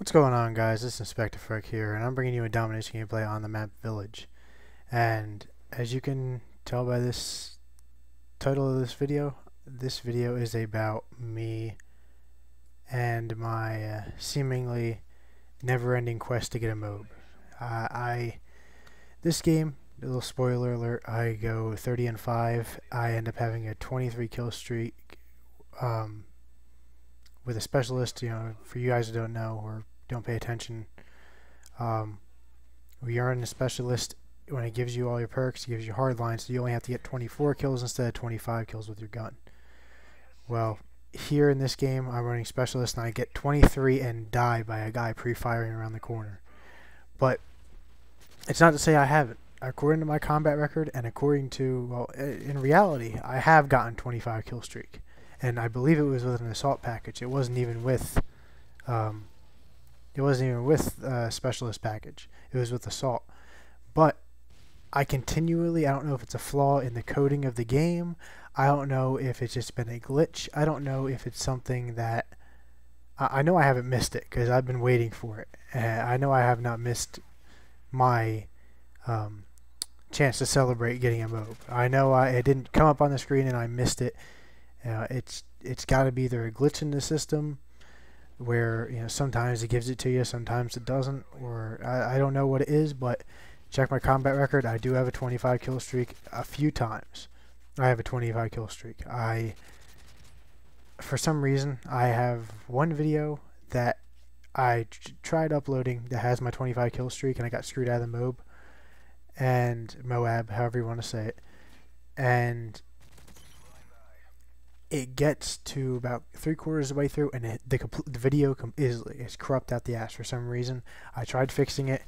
What's going on guys, this is Inspector Frick here, and I'm bringing you a domination gameplay on the map Village. And as you can tell by this title of this video, this video is about me and my uh, seemingly never-ending quest to get a MOAB. Uh, I, this game, a little spoiler alert, I go 30 and 5, I end up having a 23 kill streak, um, with a specialist, you know, for you guys who don't know or don't pay attention, um, earn a specialist when it gives you all your perks, it gives you hard lines, so you only have to get 24 kills instead of 25 kills with your gun. Well, here in this game, I'm running specialist and I get 23 and die by a guy pre-firing around the corner. But it's not to say I haven't. According to my combat record and according to, well, in reality, I have gotten 25 kill streak and I believe it was with an assault package. It wasn't even with, um, it wasn't even with a specialist package. It was with assault. But I continually, I don't know if it's a flaw in the coding of the game. I don't know if it's just been a glitch. I don't know if it's something that I, I know I haven't missed it because I've been waiting for it. Uh, I know I have not missed my um, chance to celebrate getting a MOAB. I know I, it didn't come up on the screen and I missed it. Uh, it's it's got to be either a glitch in the system where you know sometimes it gives it to you, sometimes it doesn't, or I, I don't know what it is. But check my combat record. I do have a 25 kill streak a few times. I have a 25 kill streak. I for some reason I have one video that I tried uploading that has my 25 kill streak and I got screwed out of the MOAB and Moab, however you want to say it. And it gets to about three quarters of the way through, and it, the, the video is is corrupt out the ass for some reason. I tried fixing it.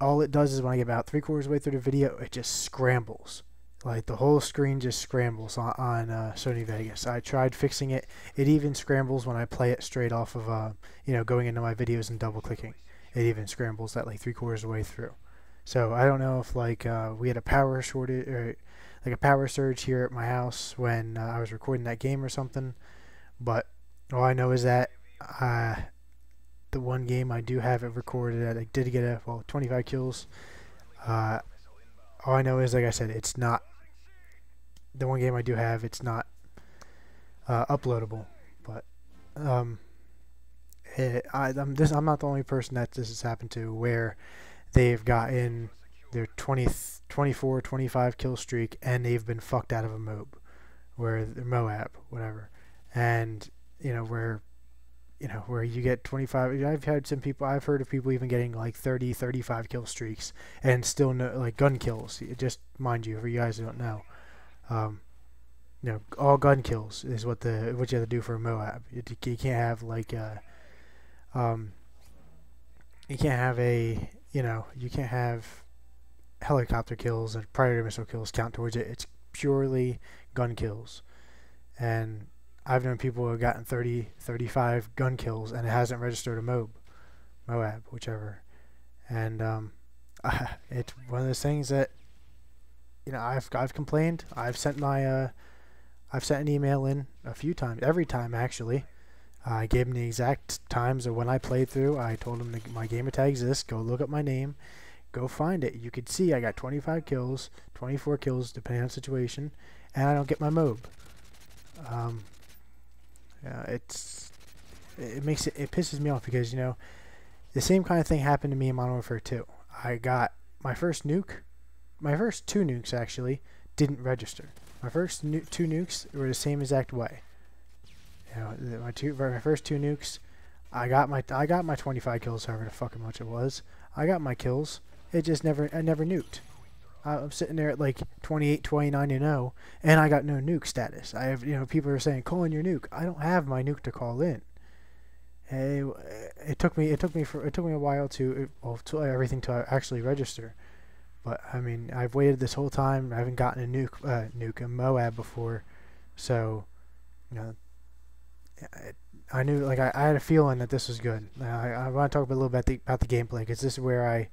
All it does is when I get about three quarters of the way through the video, it just scrambles. Like the whole screen just scrambles on, on uh, Sony Vegas. I tried fixing it. It even scrambles when I play it straight off of, uh, you know, going into my videos and double clicking. It even scrambles that like three quarters of the way through. So I don't know if like uh, we had a power shortage or like a power surge here at my house when uh, I was recording that game or something. But all I know is that uh, the one game I do have it recorded I did get a well 25 kills. Uh, all I know is, like I said, it's not the one game I do have. It's not uh, uploadable, but um, it, I, I'm this. I'm not the only person that this has happened to where they've gotten their 20, 24, 25 kill streak, and they've been fucked out of a MOAB, where Moab, whatever, and you know where, you know where you get 25. I've had some people. I've heard of people even getting like 30, 35 kill streaks, and still no like gun kills. Just mind you, for you guys who don't know, um, you know, all gun kills is what the what you have to do for a Moab. You, you can't have like a, um, you can't have a you know you can't have helicopter kills and predator missile kills count towards it. It's purely gun kills. And I've known people who have gotten 30, 35 gun kills and it hasn't registered a MOAB, Moab, whichever. And um, it's one of those things that you know I've I've complained. I've sent my uh, I've sent an email in a few times, every time actually. I gave him the exact times of when I played through. I told him my gamer tag exists. Go look up my name Go find it. You could see I got 25 kills, 24 kills, depending on situation, and I don't get my MOAB. Um, it's it makes it it pisses me off because you know the same kind of thing happened to me in Modern Warfare 2. I got my first nuke, my first two nukes actually didn't register. My first nu two nukes were the same exact way. You know, my two my first two nukes, I got my I got my 25 kills, however the fucking much it was. I got my kills. It just never, I never nuked. I'm sitting there at like 28, 29 and 0, and I got no nuke status. I have, you know, people are saying, call in your nuke. I don't have my nuke to call in. It, it took me, it took me for, it took me a while to, well, to everything to actually register. But I mean, I've waited this whole time. I haven't gotten a nuke, uh, nuke a Moab before, so, you know, I knew, like, I, I had a feeling that this was good. I, I want to talk a little bit about the, about the gameplay because this is where I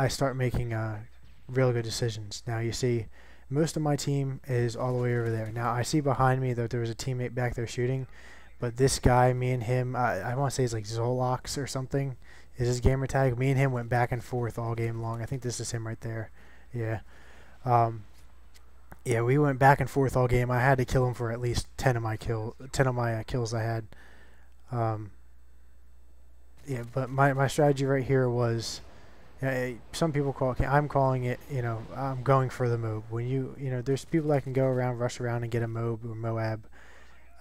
I start making uh, real good decisions. Now you see, most of my team is all the way over there. Now I see behind me that there was a teammate back there shooting, but this guy, me and him, I, I want to say it's like Zolox or something, is his gamer tag. Me and him went back and forth all game long. I think this is him right there. Yeah. Um, yeah, we went back and forth all game. I had to kill him for at least ten of my kill, ten of my uh, kills I had. Um, yeah, but my my strategy right here was, yeah, some people call it. I'm calling it. You know, I'm going for the MOAB. When you you know, there's people that can go around, rush around, and get a MOAB or Moab.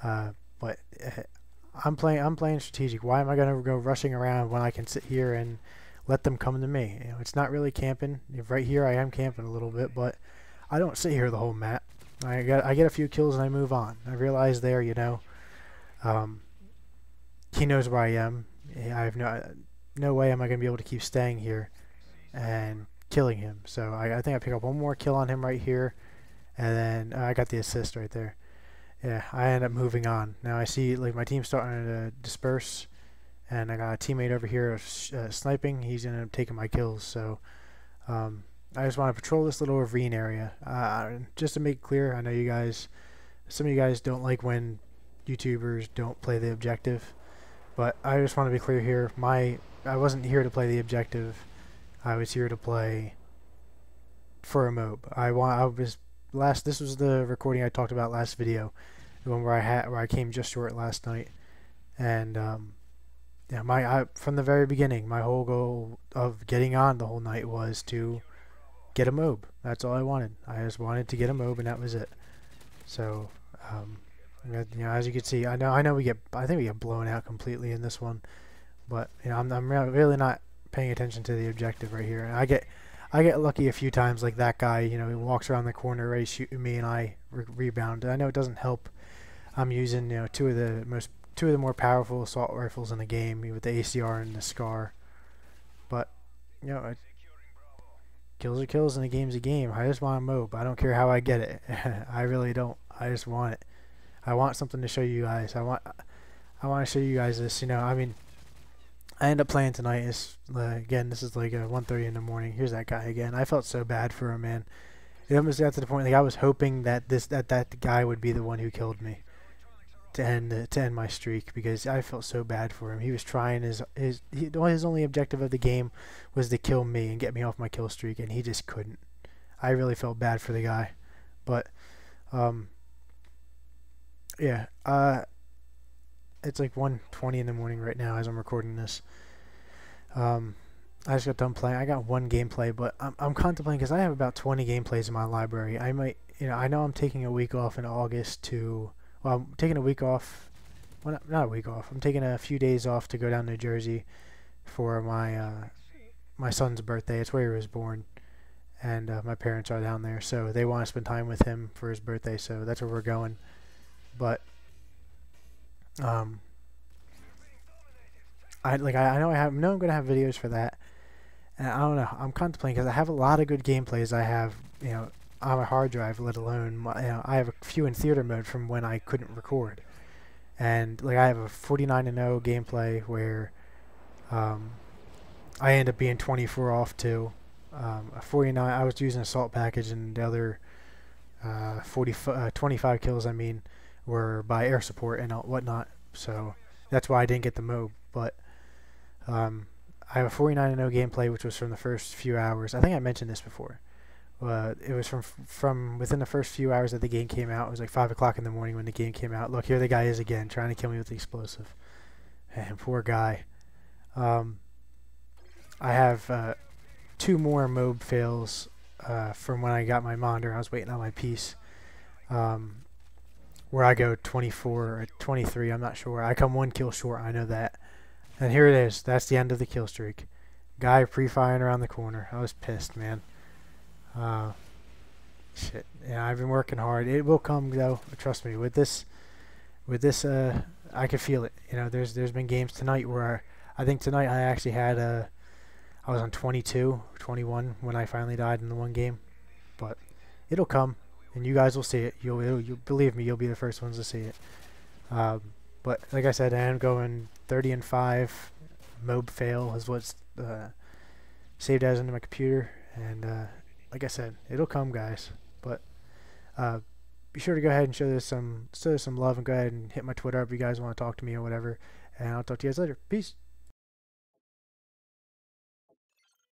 Uh, but uh, I'm playing. I'm playing strategic. Why am I gonna go rushing around when I can sit here and let them come to me? You know, it's not really camping. If right here, I am camping a little bit, but I don't sit here the whole map. I get I get a few kills and I move on. I realize there, you know, um, he knows where I am. I have no no way am I gonna be able to keep staying here and killing him. So I, I think I pick up one more kill on him right here, and then uh, I got the assist right there. Yeah, I end up moving on. Now I see like my team's starting to disperse, and I got a teammate over here uh, sniping. He's gonna end up taking my kills. So um, I just want to patrol this little ravine area. Uh, just to make clear, I know you guys, some of you guys don't like when YouTubers don't play the objective, but I just want to be clear here. My I wasn't here to play the objective. I was here to play for a MOAB. I want. I was last. This was the recording I talked about last video, the one where I had where I came just short last night, and um, yeah, my I, from the very beginning, my whole goal of getting on the whole night was to get a MOAB. That's all I wanted. I just wanted to get a MOAB, and that was it. So, um, you know, as you can see, I know I know we get I think we get blown out completely in this one, but you know, I'm I'm really not paying attention to the objective right here. And I get I get lucky a few times, like that guy. You know, he walks around the corner, ready shooting me, and I re rebound. I know it doesn't help. I'm using you know two of the most two of the more powerful assault rifles in the game with the ACR and the SCAR, but you know. it, Kills are kills and a game's a game. I just want a MOAB. I don't care how I get it. I really don't. I just want it. I want something to show you guys. I want I want to show you guys this. You know, I mean, I end up playing tonight. It's uh, again, this is like a 1:30 in the morning. Here's that guy again. I felt so bad for him, man. It almost got to the point like I was hoping that this that that guy would be the one who killed me to end to end my streak because I felt so bad for him. He was trying his his he, his only objective of the game was to kill me and get me off my kill streak, and he just couldn't. I really felt bad for the guy, but um, yeah, uh, it's like 1:20 in the morning right now as I'm recording this. Um, I just got done playing. I got one gameplay, but I'm I'm contemplating because I have about 20 gameplays in my library. I might, you know, I know I'm taking a week off in August to well, I'm taking a week off. Well, not, not a week off. I'm taking a few days off to go down to New Jersey for my uh, my son's birthday. It's where he was born, and uh, my parents are down there, so they want to spend time with him for his birthday. So that's where we're going. But um, I like I, I know I have know I'm gonna have videos for that. And I don't know. I'm contemplating because I have a lot of good gameplays. I have you know on my hard drive, let alone my, you know, I have a few in theater mode from when I couldn't record, and like I have a 49 and 0 gameplay where um, I end up being 24 off too. Um, a 49, I was using assault package, and the other uh, 40, uh, 25 kills, I mean, were by air support and whatnot. So that's why I didn't get the MOAB. But um, I have a 49 and 0 gameplay, which was from the first few hours. I think I mentioned this before. Uh, it was from from within the first few hours that the game came out. It was like five o'clock in the morning when the game came out. Look, here the guy is again, trying to kill me with the explosive. And poor guy. Um, I have uh, two more MOAB fails uh, from when I got my monitor. I was waiting on my piece. Um, where I go 24 or 23, I'm not sure. I come one kill short, I know that. And here it is. That's the end of the kill streak. Guy pre-firing around the corner. I was pissed, man. Uh, shit. Yeah, I've been working hard. It will come though. Trust me. With this, with this, uh, I can feel it. You know, there's there's been games tonight where I, I think tonight I actually had a. Uh, I was on 22, 21 when I finally died in the one game, but it'll come, and you guys will see it. You'll, you'll believe me. You'll be the first ones to see it. Um, but like I said, I am going 30 and five. MOAB fail is what's uh, saved as into my computer, and uh, like I said, it'll come, guys. But uh, be sure to go ahead and show this some show this some love and go ahead and hit my Twitter if you guys want to talk to me or whatever. And I'll talk to you guys later. Peace.